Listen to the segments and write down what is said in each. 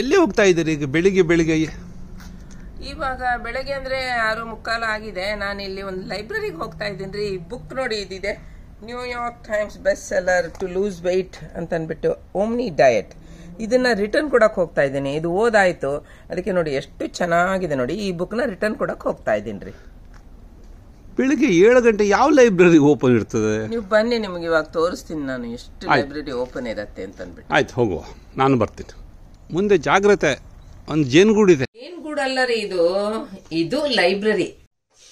ಎಲ್ಲಿ ಹೋಗ್ತಾ ಇದ್ದೀರಿ ಈಗ ಬೆಳಿಗ್ಗೆ ಬೆಳಿಗ್ಗೆ? ಇವಾಗ ಬೆಳಗ್ಗೆ ಅಂದ್ರೆ ಆರು ಮುಕ್ಕಾಲು ಆಗಿದೆ. ನಾನು ಇಲ್ಲಿ ಒಂದು ಲೈಬ್ರರಿಗೆ ಹೋಗ್ತಾ ಇದ್ದೀನಿ ರೀ. ಬುಕ್ ನೋಡಿ ಇದಿದೆ. New York Times best seller to lose weight ಅಂತ ಅಂದ್ಬಿಟ್ಟು ಓಮ್ನಿ ಡಯಟ್ ಇದನ್ನ ರಿಟರ್ನ್ ಕೊಡಕ್ ಹೋಗ್ತಾ ಇದ್ದೀನಿ. ಇದು ಓದಾಯ್ತು. ಅದಕ್ಕೆ ನೋಡಿ ಎಷ್ಟು ಚೆನ್ನಾಗಿದೆ ನೋಡಿ. ಈ ಬುಕ್ನ ರಿಟರ್ನ್ ಕೊಡಕ್ ಹೋಗ್ತಾ ಇದ್ದೀನಿ ರೀ. ಬೆಳಿಗ್ಗೆ ಏಳು ಗಂಟೆ ಯಾವ ಲೈಬ್ರರಿ ಓಪನ್ ಇರ್ತದೆ? ನೀವು ಬನ್ನಿ ನಿಮ್ಗೆ ಇವಾಗ ತೋರಿಸ್ತೀನಿ ನಾನು ಎಷ್ಟು ಲೈಬ್ರರಿ ಓಪನ್ ಇರತ್ತೆ ಅಂತ ಅಂದ್ಬಿಟ್ಟು ಆಯ್ತು ಹೋಗುವ. ನಾನು ಬರ್ತೀನಿ. ಮುಂದೆ ಜಾಗ್ರತೆ ಒಂದು ಜೇನುಗೂಡಿದೆ ಏನ್ ಗೂಡಲ್ಲ ರೀ ಇದು. ಇದು ಲೈಬ್ರರಿ.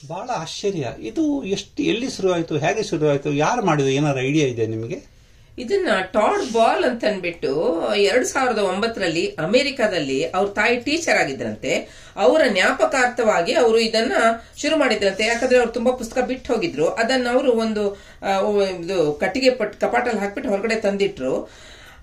ಬಹಳ ಆಶ್ಚರ್ಯ. ಇದು ಎಷ್ಟು ಎಲ್ಲಿ ಶುರುವಾಯಿತು ಹೇಗೆ ಶುರುವಾಯಿತು ಯಾರು ಮಾಡಿದ್ರು ಏನಾರ ಐಡಿಯಾ ಇದೆ ನಿಮಗೆ? ಇದನ್ನ ಟಾಡ್ ಬಾಲ್ ಅಂತ ಅಂದ್ಬಿಟ್ಟು ಎರಡ್ ಸಾವಿರದ ಒಂಬತ್ತರಲ್ಲಿ ಅಮೆರಿಕಾದಲ್ಲಿ ಅವ್ರ ತಾಯಿ ಟೀಚರ್ ಆಗಿದ್ರಂತೆ. ಅವರ ಜ್ಞಾಪಕಾರ್ಥವಾಗಿ ಅವರು ಇದನ್ನ ಶುರು ಮಾಡಿದ್ರಂತೆ. ಯಾಕಂದ್ರೆ ಅವ್ರು ತುಂಬಾ ಪುಸ್ತಕ ಬಿಟ್ಟು ಹೋಗಿದ್ರು. ಅದನ್ನ ಅವರು ಒಂದು ಇದು ಕಟ್ಟಿಗೆ ಪಟ್ ಕಪಾಟಲ್ಲಿ ಹಾಕ್ಬಿಟ್ಟು ಹೊರಗಡೆ ತಂದಿಟ್ರು.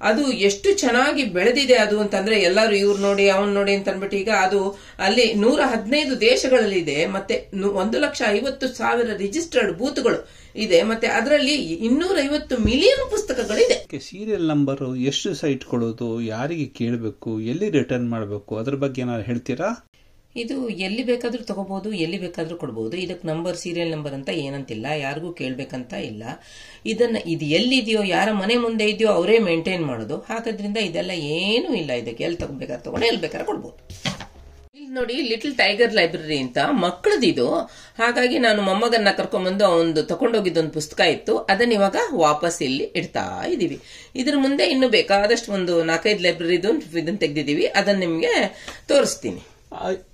ಅದು ಎಷ್ಟು ಚೆನ್ನಾಗಿ ಬೆಳೆದಿದೆ ಅದು ಅಂತಂದ್ರೆ ಎಲ್ಲರೂ ಇವ್ರು ನೋಡಿ, ಅವ್ನ್ ನೋಡಿ ಅಂತ ಅಂದ್ಬಿಟ್ಟು ಈಗ ಅದು ಅಲ್ಲಿ ನೂರ ಹದಿನೈದು ದೇಶಗಳಲ್ಲಿದೆ, ಮತ್ತೆ ಒಂದು ಲಕ್ಷ ಐವತ್ತು ಸಾವಿರ ರಿಜಿಸ್ಟರ್ಡ್ ಬೂತ್ಗಳು ಇದೆ, ಮತ್ತೆ ಅದರಲ್ಲಿ ಇನ್ನೂರ ಐವತ್ತು ಮಿಲಿಯನ್ ಪುಸ್ತಕಗಳಿದೆ ಸೀರಿಯಲ್ ನಂಬರ್ ಎಷ್ಟು ಸೈಟ್ ಇಟ್ಕೊಳ್ಳೋದು ಯಾರಿಗೆ ಕೇಳಬೇಕು, ಎಲ್ಲಿ ರಿಟರ್ನ್ ಮಾಡಬೇಕು, ಅದ್ರ ಬಗ್ಗೆ ಏನಾದ್ರು ಹೇಳ್ತೀರಾ? ಇದು ಎಲ್ಲಿ ಬೇಕಾದರೂ ತಗೋಬಹುದು ಎಲ್ಲಿ ಬೇಕಾದರೂ ಕೊಡ್ಬೋದು. ಇದಕ್ಕೆ ನಂಬರ್ ಸೀರಿಯಲ್ ನಂಬರ್ ಅಂತ ಏನಂತಿಲ್ಲ. ಯಾರಿಗೂ ಕೇಳಬೇಕಂತ ಇಲ್ಲ. ಇದನ್ನ ಇದು ಎಲ್ಲಿದೆಯೋ, ಯಾರ ಮನೆ ಮುಂದೆ ಇದೆಯೋ ಅವರೇ ಮೇಂಟೈನ್ ಮಾಡೋದು. ಹಾಗಾದ್ರಿಂದ ಇದೆಲ್ಲ ಏನೂ ಇಲ್ಲ ಇದಕ್ಕೆ. ಎಲ್ಲಿ ತಗೋಬೇಕಾದ್ರೆ ತಗೊಂಡು, ಎಲ್ಲಿ ಬೇಕಾದ್ರೆ ಕೊಡ್ಬೋದು. ಇಲ್ಲಿ ನೋಡಿ ಲಿಟಲ್ ಟೈಗರ್ ಲೈಬ್ರರಿ ಅಂತ ಮಕ್ಕಳದಿದು. ಹಾಗಾಗಿ ನಾನು ಮೊಮ್ಮಗನ್ನ ಕರ್ಕೊಂಡ್ಬಂದು ಒಂದು ತಗೊಂಡೋಗಿದ್ದ ಒಂದು ಪುಸ್ತಕ ಇತ್ತು. ಅದನ್ನ ಇವಾಗ ವಾಪಸ್ ಇಲ್ಲಿ ಇಡ್ತಾ ಇದೀವಿ. ಇದ್ರ ಮುಂದೆ ಇನ್ನು ಬೇಕಾದಷ್ಟು ಒಂದು ನಾಲ್ಕೈದು ಲೈಬ್ರರಿದು ಇದನ್ನು ತೆಗೆದಿದ್ದೀವಿ. ಅದನ್ನ ನಿಮಗೆ ತೋರಿಸ್ತೀನಿ.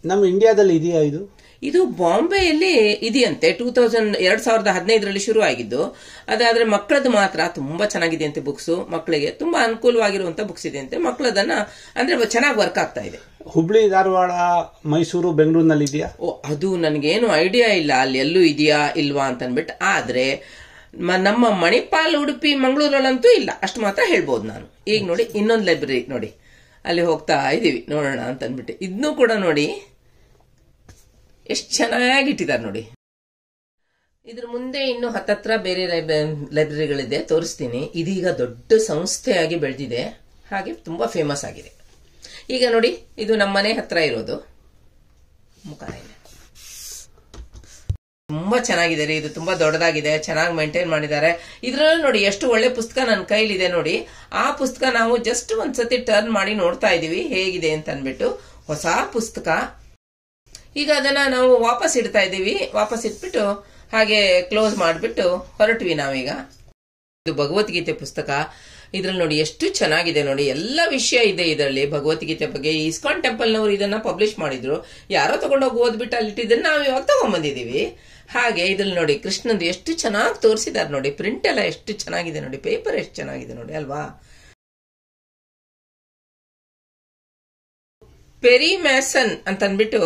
ನಮ್ಮ ಇಂಡಿಯಾದಲ್ಲಿ ಇದೆಯಾ ಇದು? ಇದು ಬಾಂಬೆಯಲ್ಲಿ ಇದೆಯಂತೆ. ಟೂ ತೌಸಂಡ್ ಎರಡ್ ಸಾವಿರದ ಹದಿನೈದರಲ್ಲಿ ಶುರು ಆಗಿದ್ದು ಅದಾದ್ರೆ ಮಕ್ಕಳದ್ದು ಮಾತ್ರ ತುಂಬಾ ಚೆನ್ನಾಗಿದೆ ಅಂತೆ ಬುಕ್ಸ್ ಮಕ್ಕಳಿಗೆ ತುಂಬಾ ಅನುಕೂಲವಾಗಿರುವಂತ ಬುಕ್ಸ್ ಇದೆ ಅಂತೆ ಮಕ್ಕಳದನ್ನ ಅಂದ್ರೆ ಚೆನ್ನಾಗಿ ವರ್ಕ್ ಆಗ್ತಾ ಇದೆ. ಹುಬ್ಳಿ ಧಾರವಾಡ ಮೈಸೂರು ಬೆಂಗಳೂರಿನಲ್ಲಿ ಇದೆಯಾ? ಓ ಅದು ನನಗೇನು ಐಡಿಯಾ ಇಲ್ಲ. ಅಲ್ಲಿ ಎಲ್ಲೂ ಇದೆಯಾ ಇಲ್ವಾ ಅಂತ ಅನ್ಬಿಟ್ಟು ಆದ್ರೆ ನಮ್ಮ ಮಣಿಪಾಲ್ ಉಡುಪಿ ಮಂಗಳೂರಲ್ಲಂತೂ ಇಲ್ಲ. ಅಷ್ಟು ಮಾತ್ರ ಹೇಳ್ಬೋದು ನಾನು. ಈಗ ನೋಡಿ ಇನ್ನೊಂದು ಲೈಬ್ರರಿ ನೋಡಿ. ಅಲ್ಲಿ ಹೋಗ್ತಾ ಇದ್ದೀವಿ ನೋಡೋಣ ಅಂತ ಅಂದ್ಬಿಟ್ಟು ಇದನ್ನೂ ಕೂಡ ನೋಡಿ ಎಷ್ಟು ಚೆನ್ನಾಗಿ ಇಟ್ಟಿದ್ದಾರೆ ನೋಡಿ. ಇದ್ರ ಮುಂದೆ ಇನ್ನು ಹತ್ತತ್ರ ಬೇರೆ ಲೈಬ್ರ- ಲೈಬ್ರರಿಗಳಿದೆ. ತೋರಿಸ್ತೀನಿ. ಇದೀಗ ದೊಡ್ಡ ಸಂಸ್ಥೆಯಾಗಿ ಬೆಳೆದಿದೆ. ಹಾಗೆ ತುಂಬಾ ಫೇಮಸ್ ಆಗಿದೆ. ಈಗ ನೋಡಿ, ಇದು ನಮ್ಮನೆ ಹತ್ರ ಇರೋದು. ಮುಖಾನೆ ತುಂಬಾ ಚೆನ್ನಾಗಿದೆ ರೀ, ಇದು ತುಂಬಾ ದೊಡ್ಡದಾಗಿದೆ, ಚೆನ್ನಾಗಿ ಮೇಂಟೈನ್ ಮಾಡಿದ್ದಾರೆ. ಇದ್ರಲ್ಲಿ ನೋಡಿ ಎಷ್ಟು ಒಳ್ಳೆ ಪುಸ್ತಕ ನನ್ನ ಕೈಲಿದೆ ನೋಡಿ. ಆ ಪುಸ್ತಕ ನಾವು ಜಸ್ಟ್ ಒಂದ್ಸತಿ ಟರ್ನ್ ಮಾಡಿ ನೋಡ್ತಾ ಇದೀವಿ ಹೇಗಿದೆ ಅಂತ ಅನ್ಬಿಟ್ಟು ಹೊಸ ಪುಸ್ತಕ. ಈಗ ಅದನ್ನ ನಾವು ವಾಪಸ್ ಇಡ್ತಾ ಇದೀವಿ ವಾಪಸ್ ಇಟ್ಬಿಟ್ಟು ಹಾಗೆ ಕ್ಲೋಸ್ ಮಾಡಿಬಿಟ್ಟು ಹೊರಟ್ವಿ ನಾವೀಗ. ಇದು ಭಗವದ್ಗೀತೆ ಪುಸ್ತಕ. ಇದ್ರಲ್ಲಿ ನೋಡಿ ಎಷ್ಟು ಚೆನ್ನಾಗಿದೆ ನೋಡಿ, ಎಲ್ಲ ವಿಷಯ ಇದೆ ಇದರಲ್ಲಿ. ಭಗವದ್ಗೀತೆ ಬಗ್ಗೆ, ಇಸ್ಕಾನ್ ಟೆಂಪಲ್ ನವರು ಇದನ್ನ ಪಬ್ಲಿಷ್ ಮಾಡಿದ್ರು. ಯಾರೋ ತಗೊಂಡೋಗಿ ಓದ್ಬಿಟ್ಟು ಅಲ್ಲಿ ಇಟ್ಟಿದ್ದನ್ನ ನಾವು ಇವಾಗ ತಗೊಂಡ್ಬಂದಿದೀವಿ ಹಾಗೆ ಇದ್ರಲ್ಲಿ ನೋಡಿ, ಕೃಷ್ಣಂದು ಎಷ್ಟು ಚೆನ್ನಾಗಿ ತೋರಿಸಿದಾರೆ ನೋಡಿ. ಪ್ರಿಂಟ್ ಎಲ್ಲ ಎಷ್ಟು ಚೆನ್ನಾಗಿದೆ ನೋಡಿ. ಪೇಪರ್ ಎಷ್ಟು ಚೆನ್ನಾಗಿದೆ ನೋಡಿ, ಅಲ್ವಾ? ಪೆರಿ ಮ್ಯಾಸನ್ ಅಂದ್ಬಿಟ್ಟು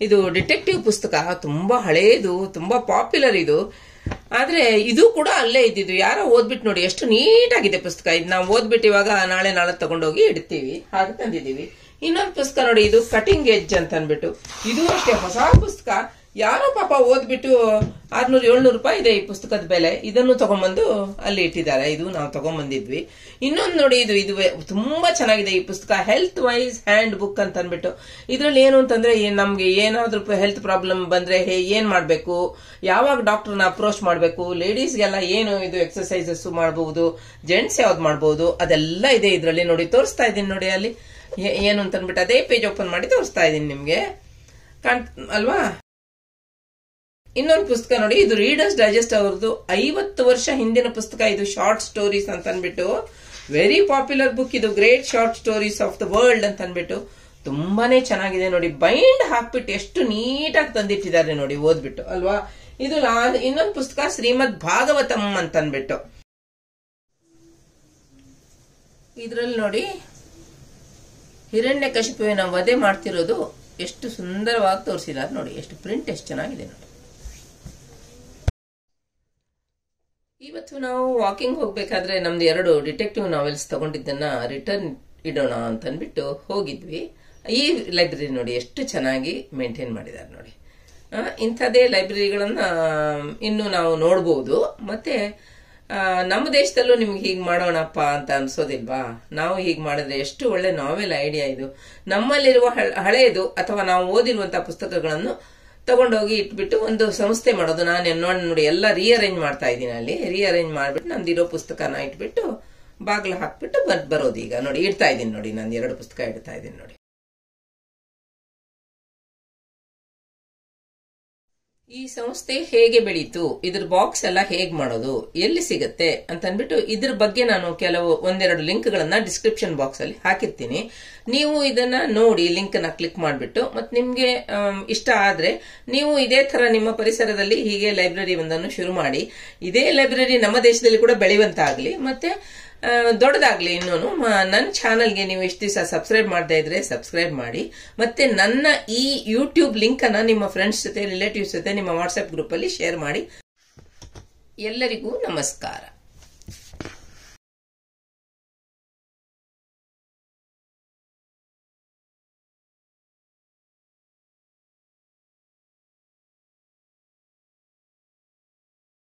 ಇದು ಡಿಟೆಕ್ಟಿವ್ ಪುಸ್ತಕ. ತುಂಬಾ ಹಳೇದು, ತುಂಬಾ ಪಾಪ್ಯುಲರ್ ಇದು. ಆದ್ರೆ ಇದು ಕೂಡ ಅಲ್ಲೇ ಇದ್ದಿದ್ದು. ಯಾರೋ ಓದ್ಬಿಟ್ಟು ನೋಡಿ, ಎಷ್ಟು ನೀಟಾಗಿದೆ ಪುಸ್ತಕ. ಇದು ನಾವು ಓದ್ಬಿಟ್ಟು ಇವಾಗ ನಾಳೆ ನಾಳೆ ತಗೊಂಡೋಗಿ ಇಡ್ತೀವಿ. ಹಾಗೆ ತಂದಿದ್ದೀವಿ. ಇನ್ನೊಂದು ಪುಸ್ತಕ ನೋಡಿ, ಇದು ಕಟಿಂಗ್ ಎಜ್ ಅಂತ ಅಂದ್ಬಿಟ್ಟು ಇದು ಅಷ್ಟೇ ಹೊಸ ಪುಸ್ತಕ. ಯಾರೋ ಪಾಪ ಓದ್ಬಿಟ್ಟು ಆರ್ನೂರು ಏಳ್ನೂರು ರೂಪಾಯಿ ಇದೆ ಈ ಪುಸ್ತಕದ ಬೆಲೆ. ಇದನ್ನು ತಗೊಂಬಂದು ಅಲ್ಲಿ ಇಟ್ಟಿದ್ದಾರೆ. ಇದು ನಾವು ತಗೊಂಬಂದಿದ್ವಿ ಇನ್ನೊಂದು ನೋಡಿ, ಇದು ಇದು ತುಂಬಾ ಚೆನ್ನಾಗಿದೆ ಈ ಪುಸ್ತಕ. ಹೆಲ್ತ್ ವೈಸ್ ಹ್ಯಾಂಡ್ ಬುಕ್ ಅಂತ ಅಂದ್ಬಿಟ್ಟು ಇದ್ರಲ್ಲಿ ಏನು ಅಂತಂದ್ರೆ ನಮ್ಗೆ ಏನಾದ್ರೂ ಹೆಲ್ತ್ ಪ್ರಾಬ್ಲಮ್ ಬಂದ್ರೆ, ಹೇ, ಏನ್ ಮಾಡ್ಬೇಕು? ಯಾವಾಗ ಡಾಕ್ಟರ್ನ ಅಪ್ರೋಚ್ ಮಾಡ್ಬೇಕು? ಲೇಡೀಸ್ಗೆಲ್ಲ ಏನು ಇದು ಎಕ್ಸರ್ಸೈಸಸ್ ಮಾಡಬಹುದು ಜೆಂಟ್ಸ್ ಯಾವ್ದು ಮಾಡಬಹುದು ಅದೆಲ್ಲ ಇದೆ ಇದರಲ್ಲಿ ನೋಡಿ. ತೋರಿಸ್ತಾ ಇದ್ದೀನಿ ನೋಡಿ ಅಲ್ಲಿ. ಏನು ಅಂತ ಅಂದ್ಬಿಟ್ಟು ಅದೇ ಪೇಜ್ ಓಪನ್ ಮಾಡಿ ತೋರಿಸ್ತಾ ಇದ್ದೀನಿ ನಿಮ್ಗೆ. ಕಾಣ್ ಅಲ್ವಾ? ಇನ್ನೊಂದು ಪುಸ್ತಕ ನೋಡಿ, ಇದು ರೀಡರ್ಸ್ ಡೈಜೆಸ್ಟ್ ಅವರದು ಐವತ್ತು ವರ್ಷ ಹಿಂದಿನ ಪುಸ್ತಕ, ಇದು ಶಾರ್ಟ್ ಸ್ಟೋರೀಸ್ ಅಂತ ಅನ್ಬಿಟ್ಟು ವೆರಿ ಪಾಪ್ಯುಲರ್ ಬುಕ್ ಇದು great short stories of the world ಅಂತ ಅನ್ಬಿಟ್ಟು ತುಂಬಾನೇ ಚೆನ್ನಾಗಿದೆ ನೋಡಿ. ಬೈಂಡ್ ಹಾಕ್ಬಿಟ್ಟು ಎಷ್ಟು ನೀಟಾಗಿ ತಂದಿಟ್ಟಿದ್ದಾರೆ ನೋಡಿ, ಓದ್ಬಿಟ್ಟು, ಅಲ್ವಾ? ಇದು ಇನ್ನೊಂದು ಪುಸ್ತಕ, ಶ್ರೀಮದ್ ಭಾಗವತಂ ಅಂತ ಅನ್ಬಿಟ್ಟು ಇದ್ರಲ್ಲಿ ನೋಡಿ, ಹಿರಣ್ಯ ಕಶಿಪುವಿನ ವಧೆ ಮಾಡ್ತಿರೋದು ಎಷ್ಟು ಸುಂದರವಾಗಿ ತೋರಿಸಿದ್ದಾರೆ ನೋಡಿ. ಎಷ್ಟು ಪ್ರಿಂಟ್ ಎಷ್ಟು ಚೆನ್ನಾಗಿದೆ ನೋಡಿ. ಇವತ್ತು ನಾವು ವಾಕಿಂಗ್ ಹೋಗ್ಬೇಕಾದ್ರೆ ನಮ್ದು ಎರಡು ಡಿಟೆಕ್ಟಿವ್ ನಾವೆಲ್ಸ್ ತಗೊಂಡಿದ್ದನ್ನ ರಿಟರ್ನ್ ಇಡೋಣ ಅಂತ ಅಂದ್ಬಿಟ್ಟು ಹೋಗಿದ್ವಿ. ಈ ಲೈಬ್ರರಿ ನೋಡಿ ಎಷ್ಟು ಚೆನ್ನಾಗಿ ಮೇಂಟೈನ್ ಮಾಡಿದ್ದಾರೆ ನೋಡಿ. ಇಂಥದೇ ಲೈಬ್ರರಿಗಳನ್ನ ಇನ್ನು ನಾವು ನೋಡ್ಬೋದು. ಮತ್ತೆ ನಮ್ಮ ದೇಶದಲ್ಲೂ ನಿಮ್ಗೆ ಹೀಗೆ ಮಾಡೋಣಪ್ಪ ಅಂತ ಅನ್ಸೋದಿಲ್ವಾ? ನಾವು ಹೀಗೆ ಮಾಡಿದ್ರೆ ಎಷ್ಟು ಒಳ್ಳೆ ನಾವೆಲ್ ಐಡಿಯಾ ಇದು. ನಮ್ಮಲ್ಲಿರುವ ಹಳ- ಹಳೆಯದು ಅಥವಾ ನಾವು ಓದಿರುವಂತಹ ಪುಸ್ತಕಗಳನ್ನು ತಗೊಂಡೋಗಿ ಇಟ್ಬಿಟ್ಟು ಒಂದು ಸಂಸ್ಥೆ ಮಾಡೋದು. ನಾನು ನೋಡಿ ನೋಡಿ ಎಲ್ಲ ರೀಅರೇಂಜ್ ಮಾಡ್ತಾ ಇದ್ದೀನಿ ಅಲ್ಲಿ. ರೀಅರೇಂಜ್ ಮಾಡ್ಬಿಟ್ಟು ನಂದಿರೋ ಪುಸ್ತಕನ ಇಟ್ಬಿಟ್ಟು ಬಾಗಿಲು ಹಾಕ್ಬಿಟ್ಟು ಬರ್, ಬರೋದು ಈಗ. ನೋಡಿ, ಇಡ್ತಾ ಇದ್ದೀನಿ ನೋಡಿ ನಾನು ಎರಡು ಪುಸ್ತಕ ಇಡ್ತಾ ಇದ್ದೀನಿ ನೋಡಿ. ಈ ಸಂಸ್ಥೆ ಹೇಗೆ ಬೆಳೀತು? ಇದ್ರ ಬಾಕ್ಸ್ ಎಲ್ಲ ಹೇಗೆ ಮಾಡೋದು? ಎಲ್ಲಿ ಸಿಗುತ್ತೆ? ಅಂತ ಅಂದ್ಬಿಟ್ಟು ಇದ್ರ ಬಗ್ಗೆ ನಾನು ಕೆಲವು ಒಂದೆರಡು ಲಿಂಕ್ ಗಳನ್ನ ಡಿಸ್ಕ್ರಿಪ್ಷನ್ ಬಾಕ್ಸ್ ಅಲ್ಲಿ ಹಾಕಿರ್ತೀನಿ. ನೀವು ಇದನ್ನ ನೋಡಿ ಲಿಂಕ್ನ ಕ್ಲಿಕ್ ಮಾಡಿಬಿಟ್ಟು, ಮತ್ತೆ ನಿಮ್ಗೆ ಇಷ್ಟ ಆದ್ರೆ ನೀವು ಇದೇ ತರ ನಿಮ್ಮ ಪರಿಸರದಲ್ಲಿ ಹೀಗೆ ಲೈಬ್ರರಿ ಒಂದನ್ನು ಶುರು ಮಾಡಿ. ಇದೇ ಲೈಬ್ರರಿ ನಮ್ಮ ದೇಶದಲ್ಲಿ ಕೂಡ ಬೆಳೆಯುವಂತಾಗ್ಲಿ, ಮತ್ತೆ ದೊಡ್ಡದಾಗ್ಲಿ ಇನ್ನೂ ನನ್ನ ಚಾನಲ್ಗೆ ನೀವು ಇಷ್ಟು ದಿವಸ ಸಬ್ಸ್ಕ್ರೈಬ್ ಮಾಡದೇ ಇದ್ರೆ ಸಬ್ಸ್ಕ್ರೈಬ್ ಮಾಡಿ. ಮತ್ತೆ ನನ್ನ ಈ ಯೂಟ್ಯೂಬ್ ಲಿಂಕ್ ಅನ್ನ ನಿಮ್ಮ ಫ್ರೆಂಡ್ಸ್ ಜೊತೆ ರಿಲೇಟಿವ್ಸ್ ಜೊತೆ ನಿಮ್ಮ ವಾಟ್ಸ್ಆಪ್ ಗ್ರೂಪ್ ಅಲ್ಲಿ ಶೇರ್ ಮಾಡಿ. ಎಲ್ಲರಿಗೂ ನಮಸ್ಕಾರ.